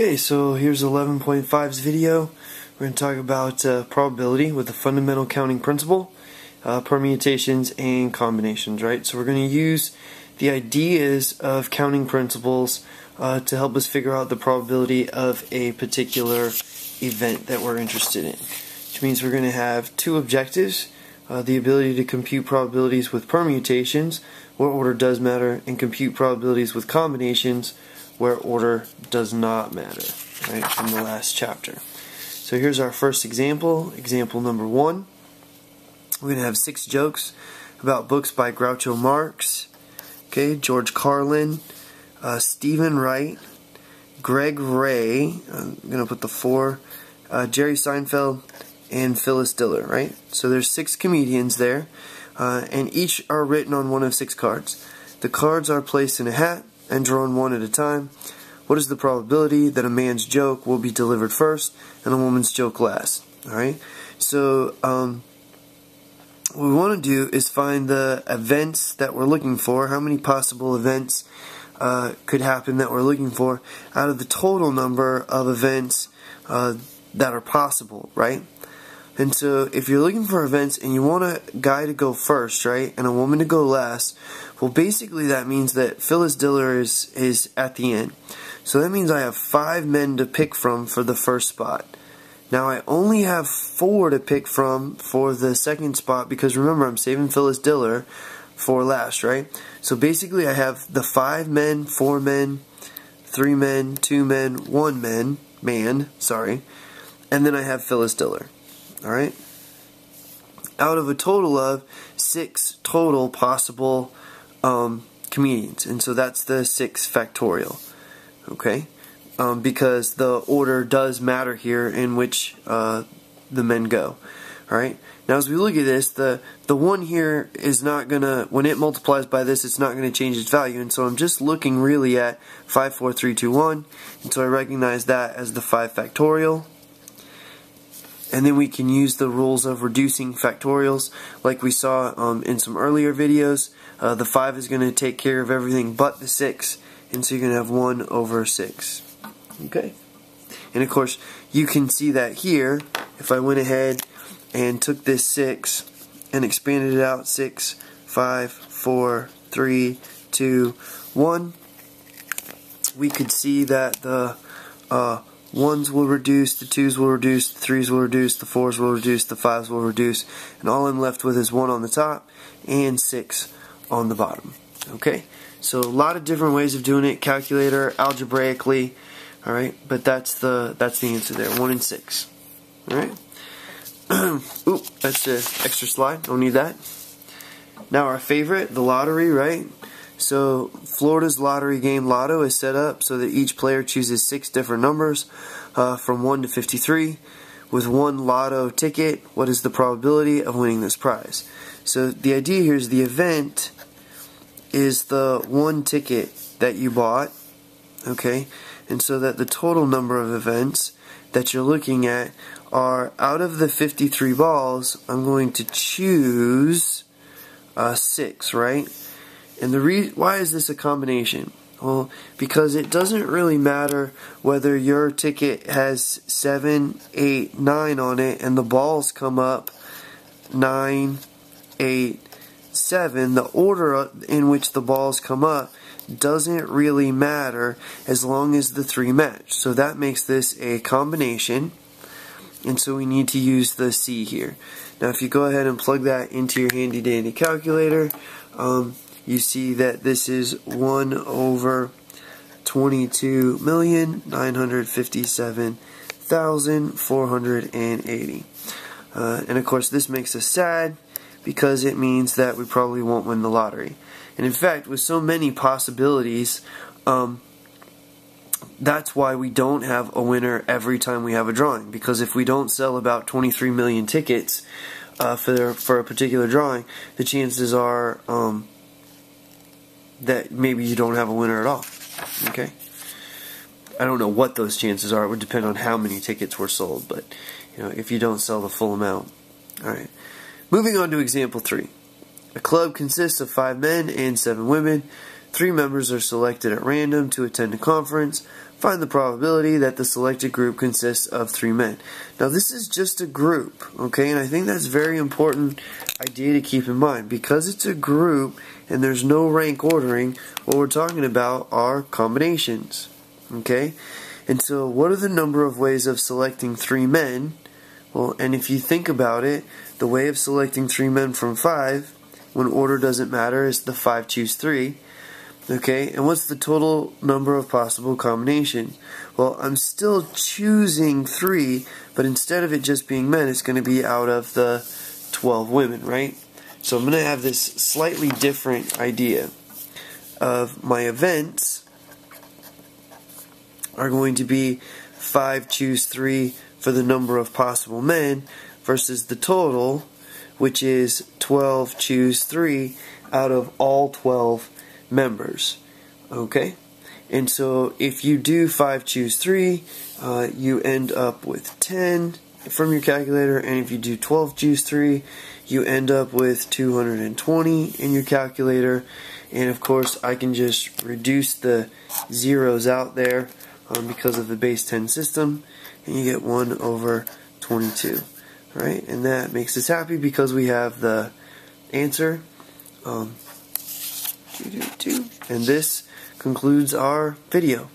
Okay, so here's 11.5's video. We're going to talk about uh, probability with the fundamental counting principle, uh, permutations, and combinations, right? So we're going to use the ideas of counting principles uh, to help us figure out the probability of a particular event that we're interested in. Which means we're going to have two objectives, uh, the ability to compute probabilities with permutations, where order does matter, and compute probabilities with combinations, where order does not matter, right, from the last chapter. So here's our first example, example number one. We're going to have six jokes about books by Groucho Marx, okay, George Carlin, uh, Steven Wright, Greg Ray, I'm going to put the four, uh, Jerry Seinfeld, and Phyllis Diller, right? So there's six comedians there, uh, and each are written on one of six cards. The cards are placed in a hat, and drawn one at a time. What is the probability that a man's joke will be delivered first and a woman's joke last? Alright? So, um, what we want to do is find the events that we're looking for, how many possible events uh, could happen that we're looking for out of the total number of events uh, that are possible, right? And so if you're looking for events and you want a guy to go first, right, and a woman to go last, well basically that means that Phyllis Diller is, is at the end. So that means I have five men to pick from for the first spot. Now I only have four to pick from for the second spot because remember I'm saving Phyllis Diller for last, right? So basically I have the five men, four men, three men, two men, one man, man, sorry, and then I have Phyllis Diller. Alright? Out of a total of six total possible um, comedians. And so that's the 6 factorial. Okay? Um, because the order does matter here in which uh, the men go. Alright? Now as we look at this, the, the 1 here is not going to, when it multiplies by this, it's not going to change its value. And so I'm just looking really at 5, 4, 3, 2, 1. And so I recognize that as the 5 factorial and then we can use the rules of reducing factorials like we saw um, in some earlier videos. Uh, the 5 is going to take care of everything but the 6 and so you're going to have 1 over 6. Okay? And of course you can see that here if I went ahead and took this 6 and expanded it out 6, 5, 4, 3, 2, 1 we could see that the uh, ones will reduce, the twos will reduce, the threes will reduce, the fours will reduce, the fives will reduce, and all I'm left with is one on the top and six on the bottom. Okay, so a lot of different ways of doing it, calculator, algebraically, all right, but that's the that's the answer there, one and six. All right. Oop, that's the extra slide. Don't need that. Now our favorite, the lottery, right? So Florida's lottery game Lotto is set up so that each player chooses six different numbers uh, from 1 to 53. With one lotto ticket, what is the probability of winning this prize? So the idea here is the event is the one ticket that you bought, okay? And so that the total number of events that you're looking at are out of the 53 balls, I'm going to choose uh, 6, right? And the re why is this a combination? Well, because it doesn't really matter whether your ticket has 7, 8, 9 on it and the balls come up 9, 8, 7. The order in which the balls come up doesn't really matter as long as the three match. So that makes this a combination. And so we need to use the C here. Now if you go ahead and plug that into your handy dandy calculator, um, you see that this is 1 over 22,957,480. Uh, and of course this makes us sad because it means that we probably won't win the lottery. And in fact, with so many possibilities, um, that's why we don't have a winner every time we have a drawing. Because if we don't sell about 23 million tickets uh, for, for a particular drawing, the chances are um, that maybe you don't have a winner at all. Okay? I don't know what those chances are. It would depend on how many tickets were sold, but you know, if you don't sell the full amount. All right. Moving on to example 3. A club consists of 5 men and 7 women. Three members are selected at random to attend a conference. Find the probability that the selected group consists of three men. Now this is just a group, okay, and I think that's a very important idea to keep in mind. Because it's a group and there's no rank ordering, what we're talking about are combinations, okay? And so what are the number of ways of selecting three men? Well, and if you think about it, the way of selecting three men from five, when order doesn't matter, is the five choose three. Okay, and what's the total number of possible combinations? Well, I'm still choosing three, but instead of it just being men, it's going to be out of the 12 women, right? So I'm going to have this slightly different idea of my events are going to be 5 choose 3 for the number of possible men versus the total, which is 12 choose 3 out of all 12 members. Okay? And so if you do 5 choose 3, uh, you end up with 10 from your calculator, and if you do 12 choose 3, you end up with 220 in your calculator. And of course, I can just reduce the zeros out there um, because of the base 10 system, and you get 1 over 22. Right? And that makes us happy because we have the answer. Um, and this concludes our video.